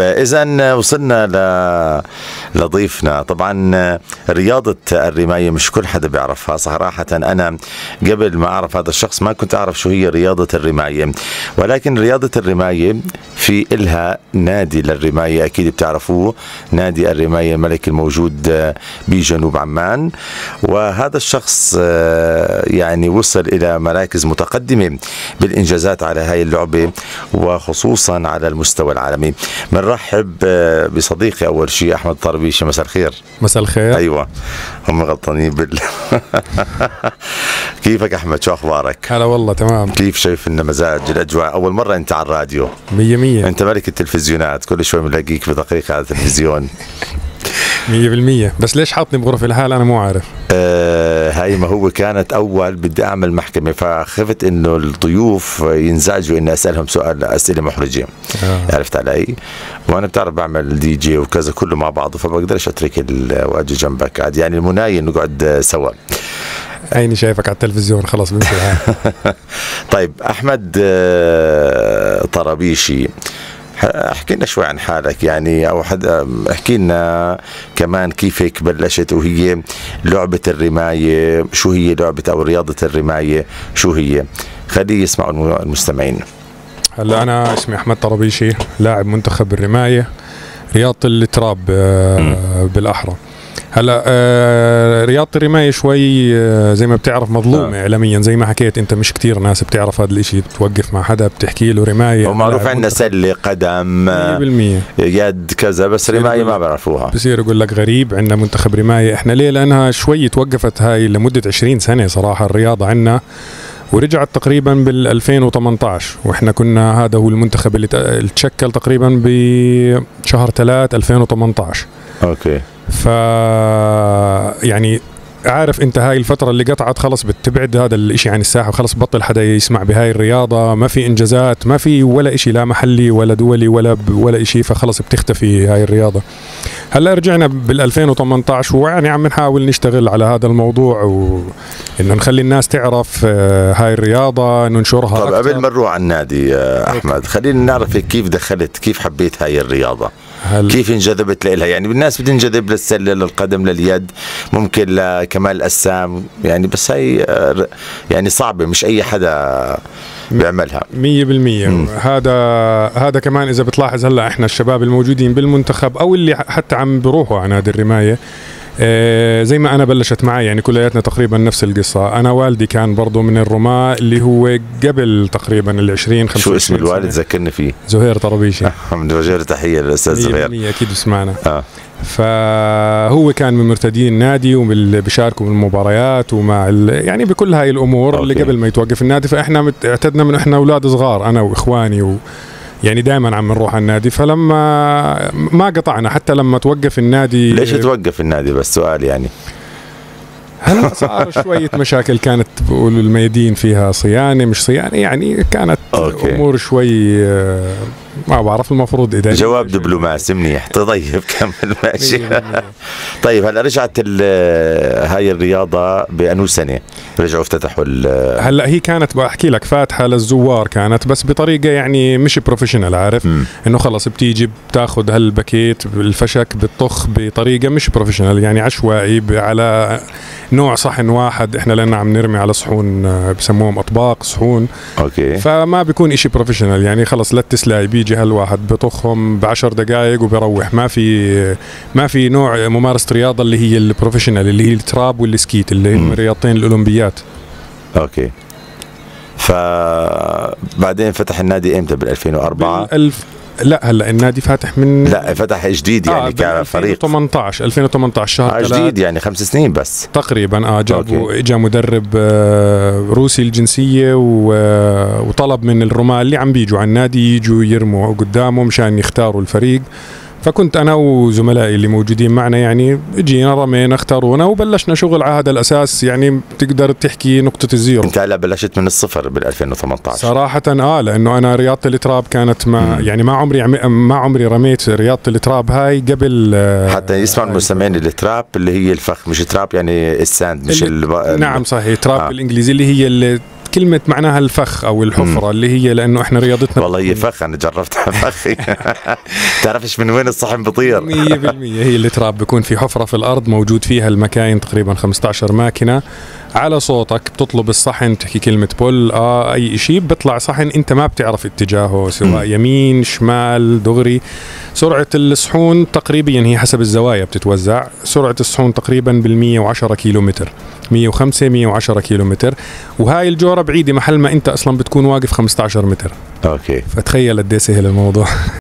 إذا وصلنا ل... لضيفنا. طبعا رياضة الرماية مش كل حدا بيعرفها. صراحة أنا قبل ما أعرف هذا الشخص ما كنت أعرف شو هي رياضة الرماية ولكن رياضة الرماية في إلها نادي للرماية أكيد بتعرفوه. نادي الرماية الملك الموجود بجنوب عمان. وهذا الشخص يعني وصل إلى مراكز متقدمة بالإنجازات على هاي اللعبة وخصوصا على المستوى العالمي. بنرحب بصديقي أول شيء أحمد طربيشي مساء الخير. مساء الخير. أيوه. هم غلطانين بال كيفك أحمد؟ شو أخبارك؟ هلا والله تمام. كيف شايف إن مزاج الأجواء؟ أول مرة أنت على الراديو. مية مية. أنت ملك التلفزيونات كل شوي بنلاقيك بدقيقة على التلفزيون. مية بالمية. بس ليش حاطني بغرفة؟ الحال أنا مو عارف. آه هاي ما هو كانت أول بدي أعمل محكمة فخفت إنه الضيوف ينزعجوا إني أسألهم سؤال أسئلة محرجة آه. عرفت علي؟ وأنا بتعرف بعمل دي جي وكذا كله مع بعضه فبقدرش أترك وأجي جنبك. عادي يعني المناي نقعد سوا. عيني شايفك على التلفزيون خلاص بنسى. طيب أحمد طرابيشي. أحكي لنا شوي عن حالك يعني أو حد أحكي لنا كمان كيف هيك بلشت وهي لعبة الرماية شو هي لعبة أو رياضة الرماية شو هي؟ خليه يسمعوا المستمعين. هلا أنا اسمي أحمد طربيشي لاعب منتخب الرماية رياضة التراب بالأحرى. هلا آه رياضة الرماية شوي آه زي ما بتعرف مظلومة آه. اعلاميا زي ما حكيت أنت مش كتير ناس بتعرف هذا الإشي بتوقف مع حدا بتحكي له رماية. ومعروف عندنا سلة قدم 100% يد كذا بس رماية ما بيعرفوها بصير يقول لك غريب عندنا منتخب رماية. إحنا ليه؟ لأنها شوي توقفت هاي لمدة 20 سنة صراحة الرياضة عندنا ورجعت تقريبا بال 2018 وإحنا كنا هذا هو المنتخب اللي تشكل تقريبا بشهر 3 2018 أوكي. ف يعني عارف انت هاي الفترة اللي قطعت خلص بتبعد هذا الإشي عن الساحة وخلص بطل حدا يسمع بهاي الرياضة ما في إنجازات ما في ولا إشي لا محلي ولا دولي ولا ولا إشي فخلص بتختفي هاي الرياضة. هلأ رجعنا بال 2018 ويعني عم نحاول نشتغل على هذا الموضوع وإنه نخلي الناس تعرف هاي الرياضة ننشرها طب قبل ما نروح على النادي أحمد خلينا نعرف كيف دخلت كيف حبيت هاي الرياضة؟ هل كيف انجذبت لها يعني الناس بتنجذب للسله للقدم لليد ممكن لكمال الاجسام يعني بس هي يعني صعبة مش أي حدا بيعملها. 100% هذا هذا كمان إذا بتلاحظ هلأ إحنا الشباب الموجودين بالمنتخب أو اللي حتى عم بروحوا على نادي الرماية آه زي ما أنا بلشت معي يعني كلياتنا تقريبا نفس القصة. أنا والدي كان برضه من الرماة اللي هو قبل تقريبا ال 20 شو اسم الوالد؟ ذكرني فيه. زهير طربيشي من وجه تحية للأستاذ زهير. أكيد بسمعنا آه. فهو كان من مرتدين النادي وبيشاركوا بالمباريات ومع يعني بكل هاي الأمور أوكي. اللي قبل ما يتوقف النادي. فإحنا اعتدنا من إحنا أولاد صغار أنا وإخواني و يعني دائما عم نروح على النادي فلما ما قطعنا حتى لما توقف النادي. ليش توقف النادي؟ بس سؤال يعني. هلا صار شوية مشاكل كانت الميادين فيها صيانة مش صيانة يعني كانت أوكي. أمور شوي ما بعرف المفروض إذا جواب دبلوماسي. منيح. طيب كمل. ماشي. طيب هلا رجعت هاي الرياضة بأنو سنة؟ رجعوا افتتحوا هلا هي كانت بحكي لك فاتحة للزوار كانت بس بطريقة يعني مش professional عارف؟ م. إنه خلص بتيجي بتاخذ هالباكيت الفشك بتطخ بطريقة مش professional يعني عشوائي على نوع صحن واحد. إحنا لنا عم نرمي على صحون بسموهم أطباق صحون. أوكي. فما بيكون إشي professional يعني خلص تسلاي بيجي هالواحد بطخهم بعشر دقائق وبيروح ما في ما في نوع ممارسة رياضة اللي هي ال professional اللي هي ال trap وال skeet اللي هم رياضتين الأولمبيات. أوكي. فبعدين فتح النادي إمتى؟ بال 2004 بالألف لا هلا النادي فاتح من لا فتح جديد يعني آه كفريق. 2018 2018 شهر آه جديد يعني خمس سنين بس. تقريبا آه جابوا اجى مدرب آه روسي الجنسية وطلب من الرماة اللي عم بيجوا على النادي يجوا يرموا قدامه مشان يختاروا الفريق. فكنت أنا وزملائي اللي موجودين معنا يعني جينا رمينا اختارونا وبلشنا شغل على هذا الأساس يعني تقدر تحكي نقطة ال zero أنت هلا بلشت من الصفر بال 2018 صراحة آه لأنه أنا رياضة ال trap كانت ما. يعني ما عمري ما عمري رميت رياضة ال trap هاي قبل حتى يسمع المستمعين ال trap اللي هي الفخ مش تراب يعني ال sand مش اللي نعم صحيح trap آه. بالإنجليزي اللي هي اللي كلمة معناها الفخ أو الحفرة مم. اللي هي لأنه إحنا رياضتنا والله هي فخ أنا جربتها فخ. تعرفش من وين الصحن بيطير 100% هي التراب بيكون في حفرة في الأرض موجود فيها المكاين تقريبا 15 ماكينه على صوتك بتطلب الصحن تحكي كلمة بول آه أي شيء بيطلع صحن أنت ما بتعرف اتجاهه سواء مم. يمين شمال دغري. سرعة الصحون تقريبا هي حسب الزوايا بتتوزع سرعة الصحون تقريبا بال 110 كيلو متر 105 110 كيلو متر وهاي الجورة بعيدة محل ما أنت أصلا بتكون واقف 15 متر. أوكي. فتخيل قد إيه سهل الموضوع.